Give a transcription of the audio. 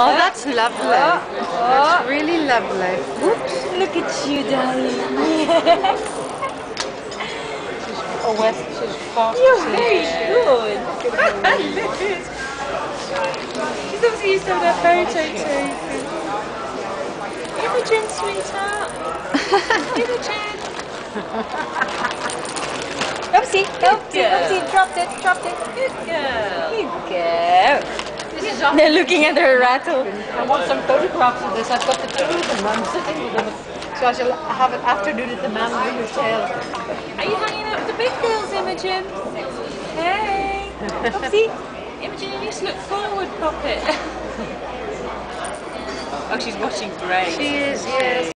Oh, that's lovely. Oh. That's really lovely. Whoops. Look at you, darling. Oh, West, she's fast You're very good. She's obviously used to have that photo taken. Imogen, sweetheart. Imogen. Oopsie, oopsie, oopsie, dropped it, dropped it. Good girl. Good girl. This is They're looking at her rattle. I want some photographs of this. I've got the two of them. I'm sitting with them. So I shall have an afternoon at the Man Hotel. Are you hanging out with the big girls, Imogen? Hey. Oopsie. Imogen, you just look forward, Poppet. oh, she's watching Grey. She is, yes.